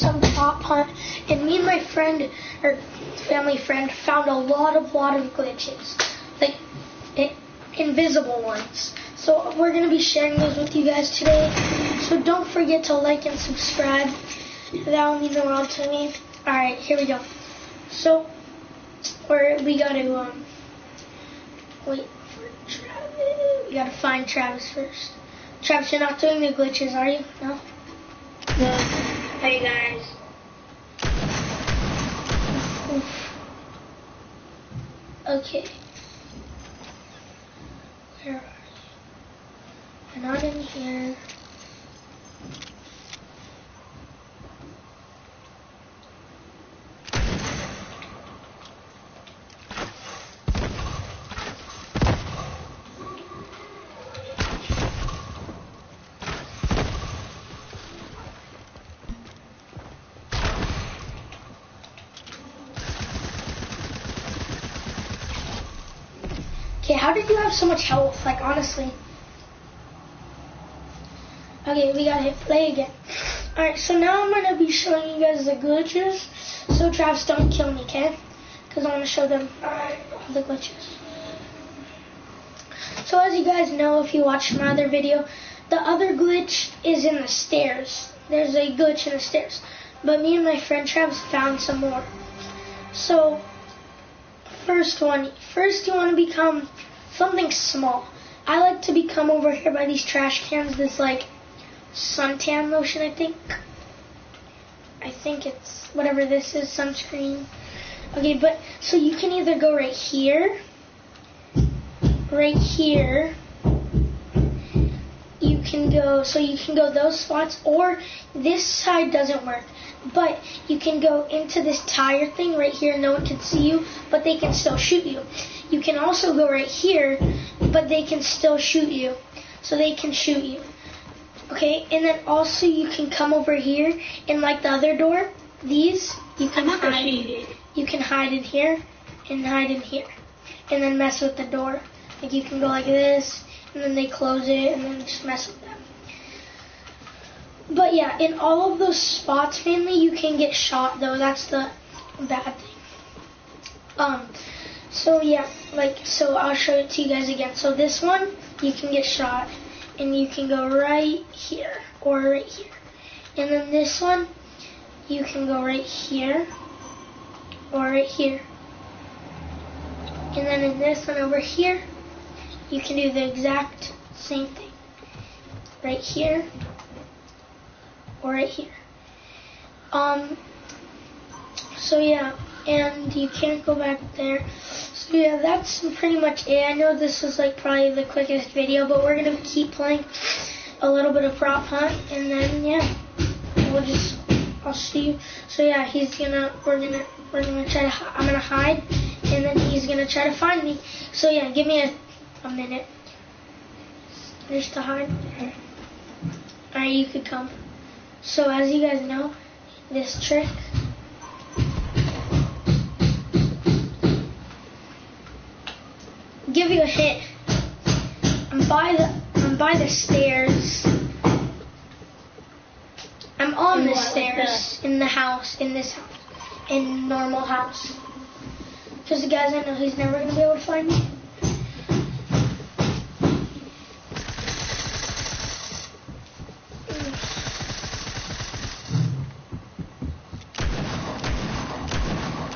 some prop hunt, and me and my friend or family friend found a lot of lot of glitches, like i invisible ones. So we're gonna be sharing those with you guys today. So don't forget to like and subscribe. That will mean the world to me. All right, here we go. So we're, we gotta um wait for Travis. We gotta find Travis first. Travis, you're not doing the glitches, are you? No. No. Hey guys. Oof. Okay. Where are you? You're not in here. Okay, so much health? Like, honestly. Okay, we gotta hit play again. Alright, so now I'm gonna be showing you guys the glitches. So, Travis, don't kill me, okay? Because I wanna show them all the glitches. So, as you guys know, if you watched my other video, the other glitch is in the stairs. There's a glitch in the stairs. But me and my friend Travis found some more. So, first one, first you want to become something small. I like to become over here by these trash cans, this like suntan lotion, I think. I think it's whatever this is, sunscreen. Okay, but so you can either go right here, right here. You can go, so you can go those spots, or this side doesn't work. But you can go into this tire thing right here, no one can see you, but they can still shoot you. You can also go right here, but they can still shoot you. So they can shoot you. Okay, and then also you can come over here, and like the other door, these, you can hide. You can hide in here, and hide in here. And then mess with the door. Like you can go like this, and then they close it, and then just mess with them. But yeah, in all of those spots, mainly you can get shot though. That's the bad thing. Um, so yeah, like so I'll show it to you guys again. So this one you can get shot, and you can go right here or right here. And then this one you can go right here or right here. And then in this one over here, you can do the exact same thing. Right here or right here. Um, so yeah, and you can't go back there. So yeah, that's pretty much it. I know this was like probably the quickest video, but we're gonna keep playing a little bit of prop hunt, and then yeah, we'll just I'll see you. So yeah, he's gonna we're gonna we're gonna try to I'm gonna hide, and then he's gonna try to find me. So yeah, give me a a minute just to hide. Alright, you could come. So as you guys know, this trick. Give you a hint. I'm by the I'm by the stairs. I'm on In the stairs in the house, in this house, in normal house. Because the guys I know he's never gonna be able to find me.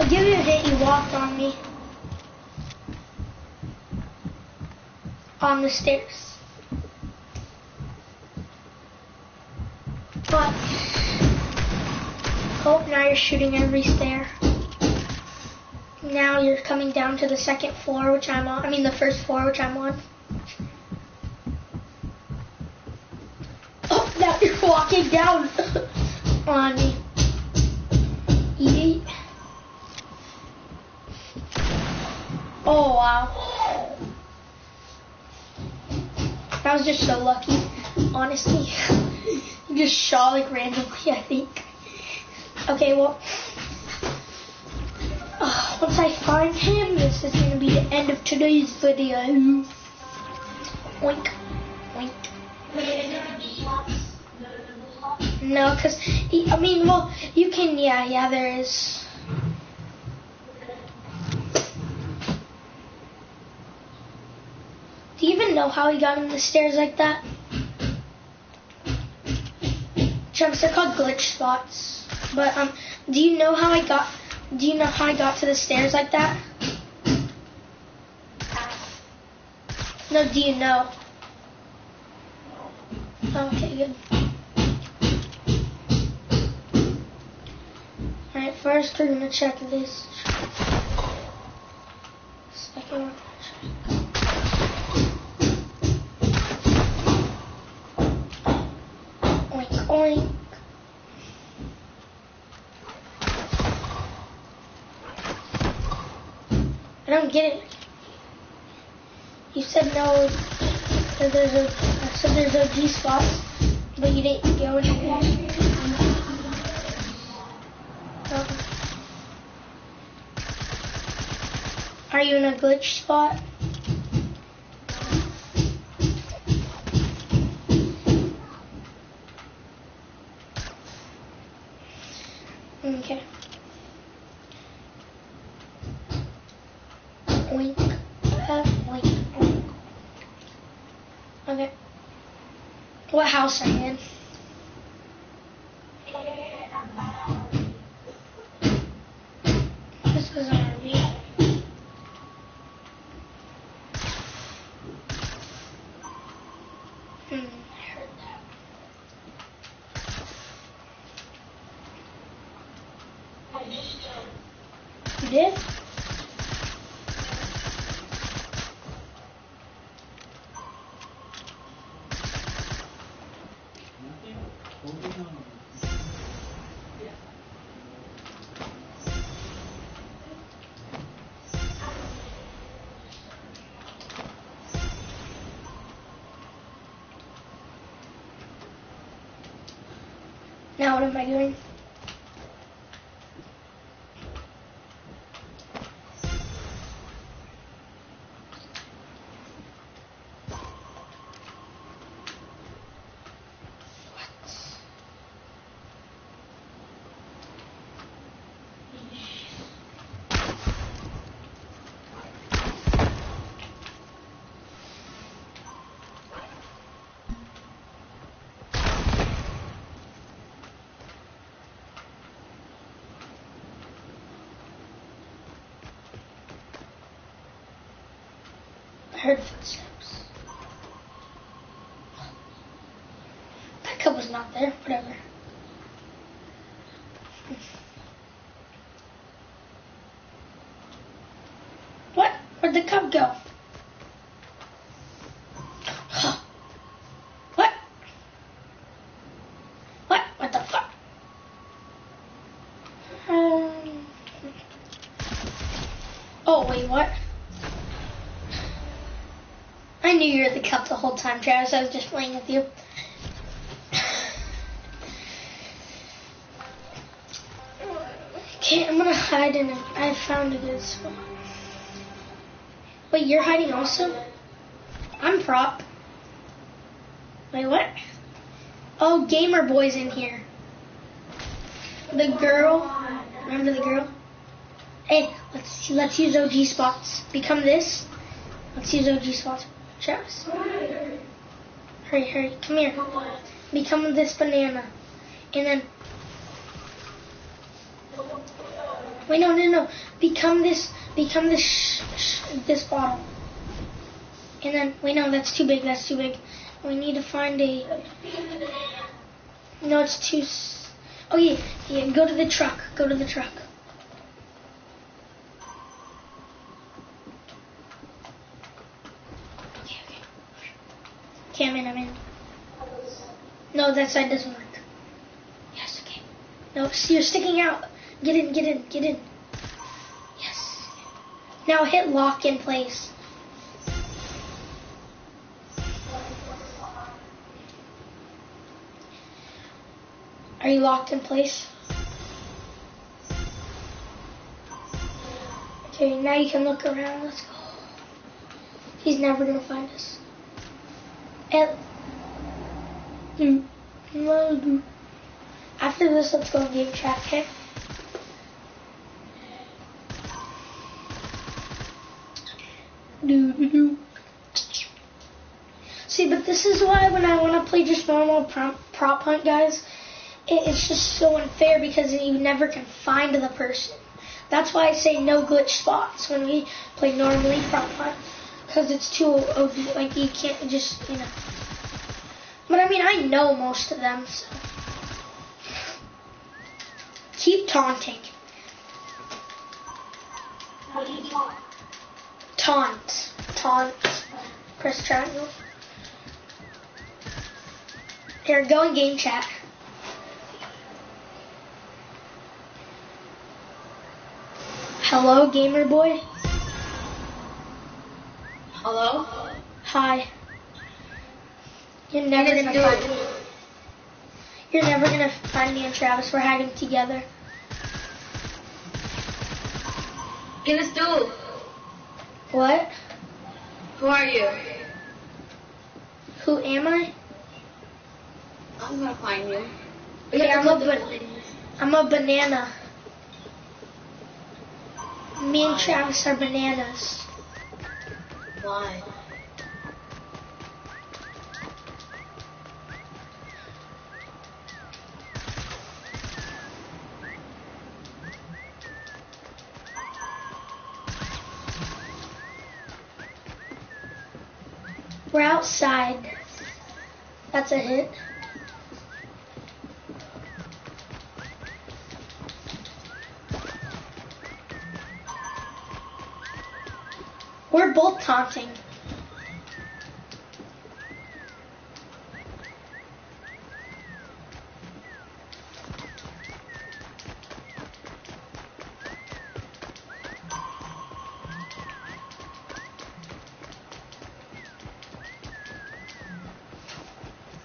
I'll give you a hint. You walked on me. On the stairs. But oh, now you're shooting every stair. Now you're coming down to the second floor, which I'm on. I mean, the first floor, which I'm on. Oh, now you're walking down on me. Yeet. Oh wow. That was just so lucky, honestly. just shot like randomly, I think. Okay, well, uh, once I find him, this is gonna be the end of today's video. Oink, oink. No, because, I mean, well, you can, yeah, yeah, there is. Do you even know how he got on the stairs like that? Jumps, they're called glitch spots. But, um, do you know how I got, do you know how I got to the stairs like that? No, do you know? Okay, good. Alright, first we're gonna check this. Second one. Oink oink. I don't get it. You said no. That there's a. I said there's no G spots, but you didn't go anywhere. Um, are you in a glitch spot? You in? This is RV. Hmm, I heard that. You did? I heard footsteps. That cup was not there. Whatever. What? Where'd the cup go? Huh. What? What? What the fuck? Um. Oh wait, what? I knew you were the cup the whole time, Travis. I was just playing with you. Okay, I'm gonna hide in it. I found a good spot. Wait, you're hiding also? I'm prop. Wait, what? Oh, Gamer Boy's in here. The girl. Remember the girl? Hey, let's let's use OG spots. Become this. Let's use OG spots. Travis. Hurry, hurry. Come here. Become this banana. And then. Wait, no, no, no. Become this. Become this. Sh- sh- this bottle. And then. Wait, no, that's too big. That's too big. We need to find a. No, it's too. Oh yeah, yeah. Go to the truck. Go to the truck. I'm in, I'm in. No, that side doesn't work. Yes, okay. No, see, you're sticking out. Get in, get in, get in. Yes. Now hit lock in place. Are you locked in place? Okay, now you can look around. Let's go. He's never gonna find us. And Mm. After this, let's go game do, do. See, but this is why when I want to play just normal prop, hunt, guys, it, it's just so unfair because you never can find the person. That's why I say no glitch spots when we play normally prop hunt because it's too OD. Like you can't just you know. But I mean, I know most of them. So. Keep taunting. What do you want? Taunt. Taunt. Press triangle. Here, go in game chat. Hello, gamer boy. Hello? Hi. You're never gonna do find it. me. You're never gonna find me and Travis. We're hiding together. Get us do. What? Who are you? Who am I? I'm gonna find you. Okay, I'm a I'm a banana. Me and Travis are bananas. We're outside. That's a hit. Taunting.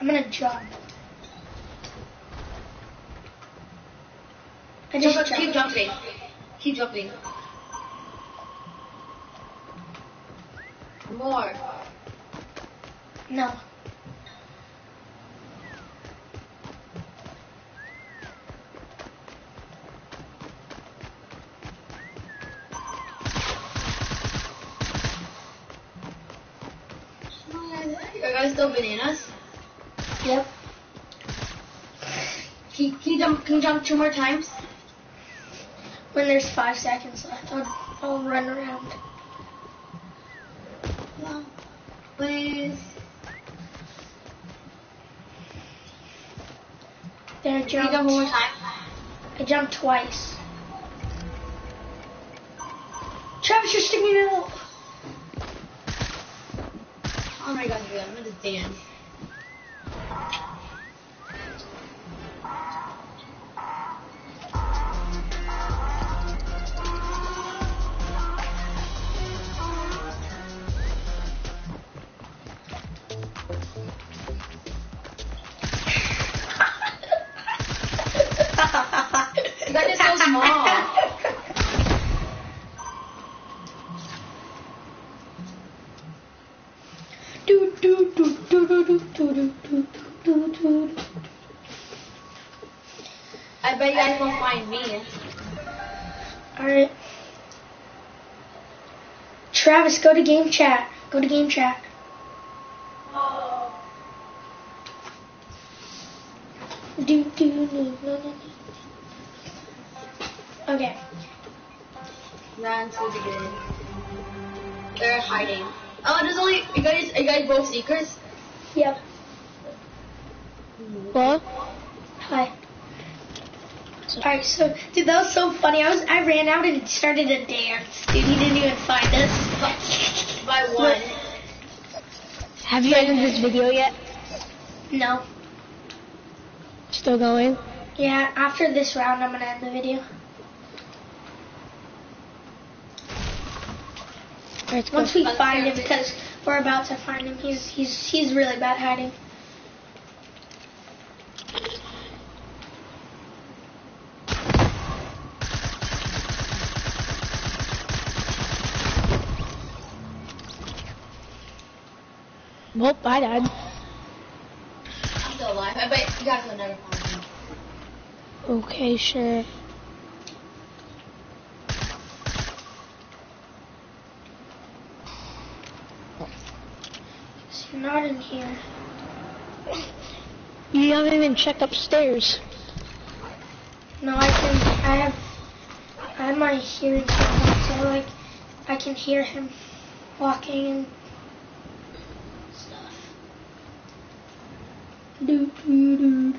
I'm gonna jump. I just Jump, jumped. keep jumping. Keep jumping. More. No. Are guys still bananas? Yep. Can you, can you jump? Can you jump two more times? When there's five seconds left, I'll, I'll run around. No. Please. Then I Can you jump one more time? I jumped twice. Travis, you're sticking it out. Oh my god, I'm gonna dance. Travis, go to game chat. Go to game chat. Do, do, do, do, do, do. Okay. Ran to the beginning. They're hiding. Oh, there's only you guys. Are you guys both seekers? Yep. What? Hi. Alright, so dude, that was so funny. I was I ran out and started a dance. Dude, he didn't even find us. By one. Have you ended this video yet? No. Still going? Yeah, after this round, I'm gonna end the video. Alright. Once we find him, because we're about to find him. He's he's he's really bad hiding. Well, bye, Dad. I'm still alive. I bet you guys will never find me. Okay, sure. You're not in here. You haven't even checked upstairs. No, I can. I have. I have my hearing on, so like, I can hear him walking and Do do do.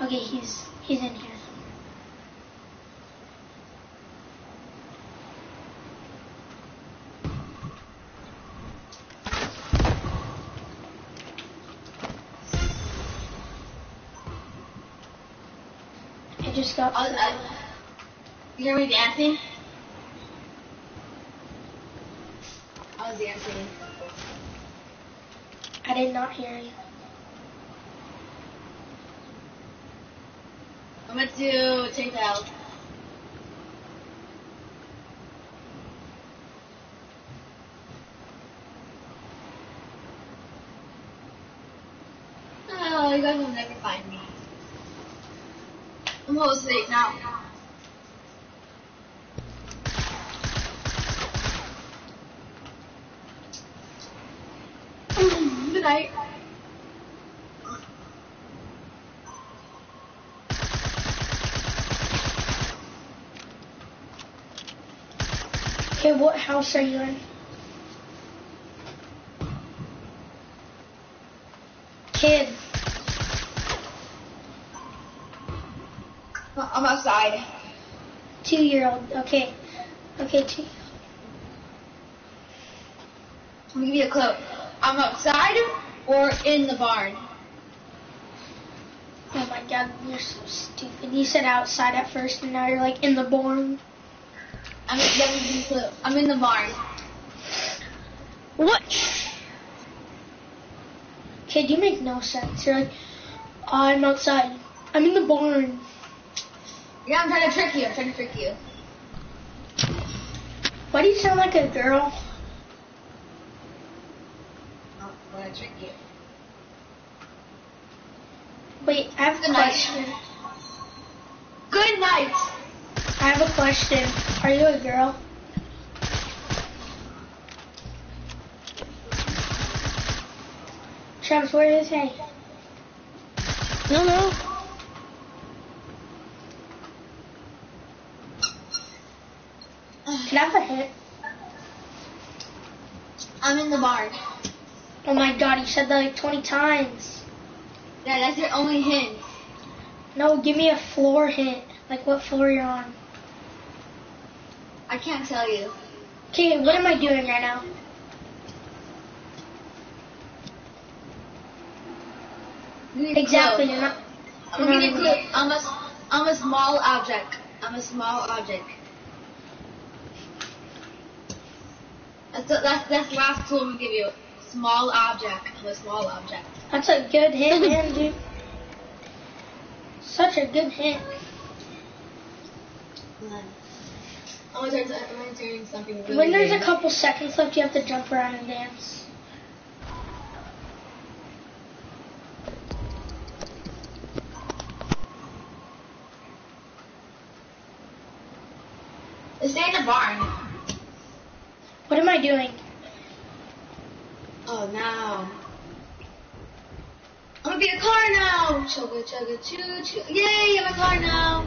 Okay, he's he's in here. I just got. I, you hear me dancing? Did not hear you. I'm gonna do take out. Oh, you guys will never find me. I'm almost late now. Night. Okay, what house are you in? Kid. Uh, I'm outside. Two year old. Okay. Okay, two. Let me give you a clue. I'm outside or in the barn. Oh my god, you're so stupid. You said outside at first and now you're like in the barn. I'm in, let me give you a clue. I'm in the barn. What? Kid, you make no sense. You're like, I'm outside. I'm in the barn. Yeah, I'm trying to trick you. I'm trying to trick you. Why do you sound like a girl? Oh, I'm gonna trick you. Wait, I have a Good night. question. Good night. I have a question. Are you a girl? Travis, what did it say? No, no. Can I have a hint? I'm in the barn. Oh my god, you said that like 20 times. Yeah, that's your only hint. No, give me a floor hint. Like what floor you're on. I can't tell you. Okay, what am I doing right now? Give me a Exactly, you're not. I'm gonna give you a clue. I'm a, I'm a small object. I'm a small object. That's the, that's that's the last clue I'm gonna give you. Small object. A small object. That's a good hint, man, dude. Such a good hint. I'm gonna turn. I'm gonna turn something really. When there's a couple seconds left, you have to jump around and dance. Stay in the barn. What am I doing? Oh no. I'm gonna be a car now. Chugga chugga choo choo. Yay! I'm a car now.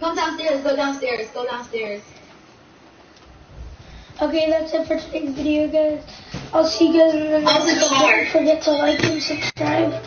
Come downstairs. Go downstairs. Go downstairs. Okay, that's it for today's video, guys. I'll see you guys in the next one. Don't forget to like and subscribe.